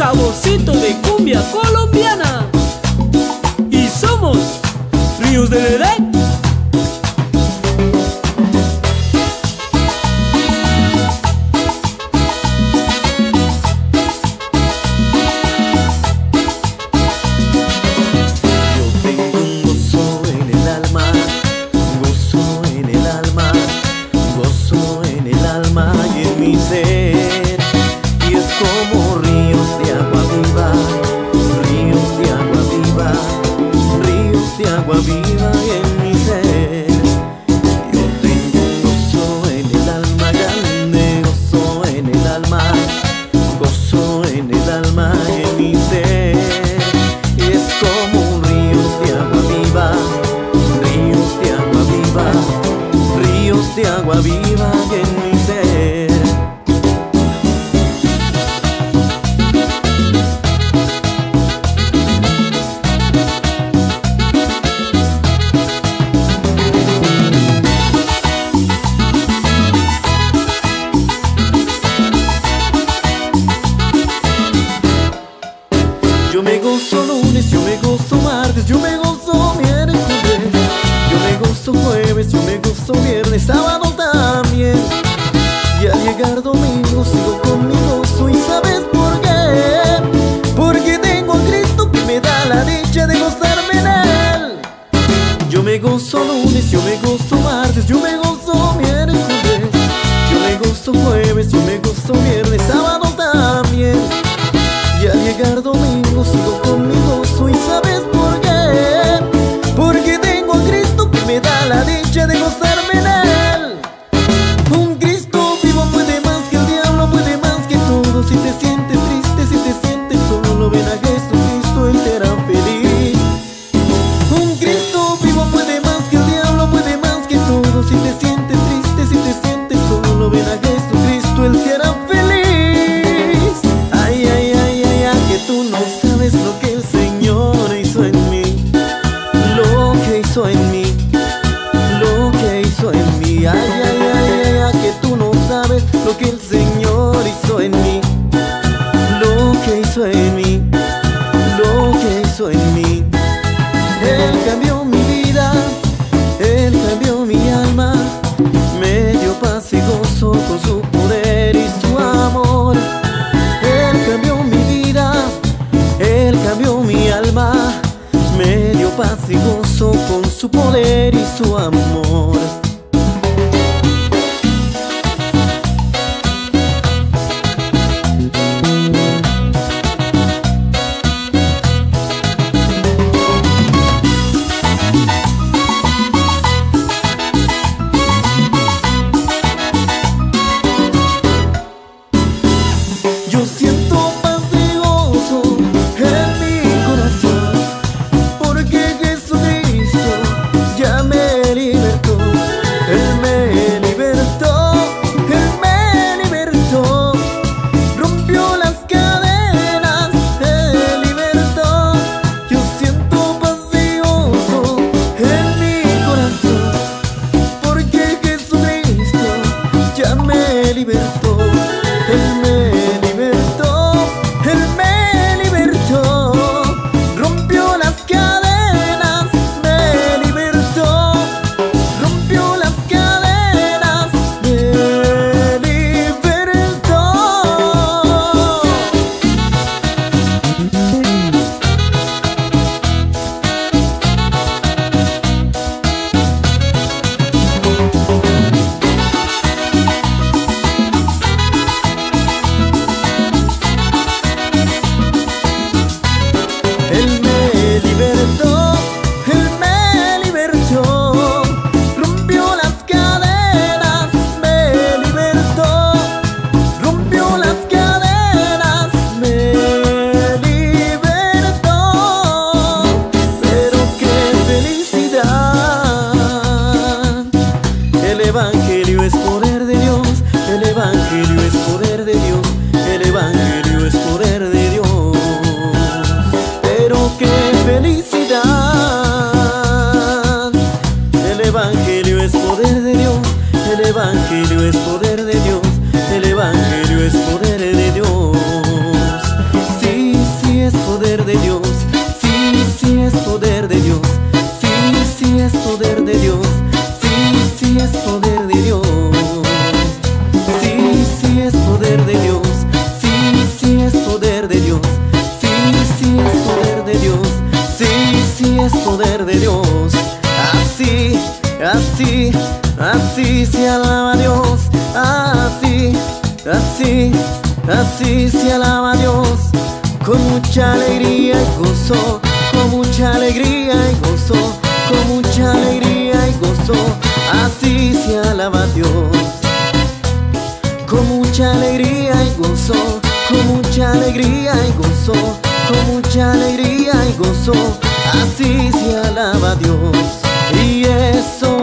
saborcito de cumbia colombiana. Y somos Ríos del de agua viva en jueves, me o viernes, sábado también. Y al llegar domingo sigo con mi conmigo, y sabes por qué? Porque tengo a Cristo que me da la dicha de gozarme en él. Yo me gozo lunes, yo me gozo martes, yo me gozo miércoles, yo me gozo jueves, yo me gozo viernes. paz y gozo con su poder y su amor. El Evangelio es poder de Dios, el Evangelio es poder de Dios. Sí, sí es poder de Dios, sí, sí es poder de Dios, sí, sí es poder de Dios, sí, sí es poder de Dios. Sí, sí es poder de Dios, sí, sí es poder de Dios, sí, sí es poder de Dios, sí, sí es poder de Dios. Así, así. Así se alaba Dios, así, así, así se alaba Dios. Con mucha alegría y gozo, con mucha alegría y gozo, con mucha alegría y gozo. Así se alaba Dios. Con mucha alegría y gozo, con mucha alegría y gozo, con mucha alegría y gozo. Así se alaba Dios. Y eso